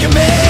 you make